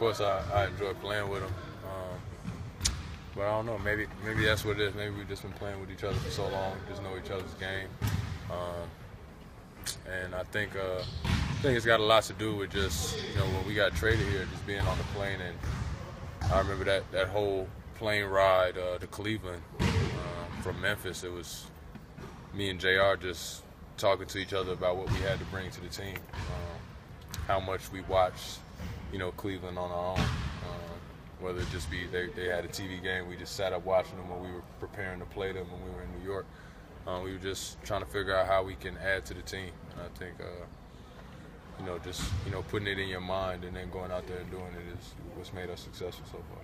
course, I, I enjoy playing with him. Um, but I don't know. Maybe maybe that's what it is. Maybe we've just been playing with each other for so long, just know each other's game. Um, and I think uh, I think it's got a lot to do with just you know when we got traded here, just being on the plane. And I remember that that whole plane ride uh, to Cleveland um, from Memphis. It was me and J.R. just talking to each other about what we had to bring to the team, um, how much we watched, you know, Cleveland on our own. Um, whether it just be they, they had a TV game, we just sat up watching them when we were preparing to play them when we were in New York. Um, we were just trying to figure out how we can add to the team. And I think, uh, you know, just you know putting it in your mind and then going out there and doing it is what's made us successful so far.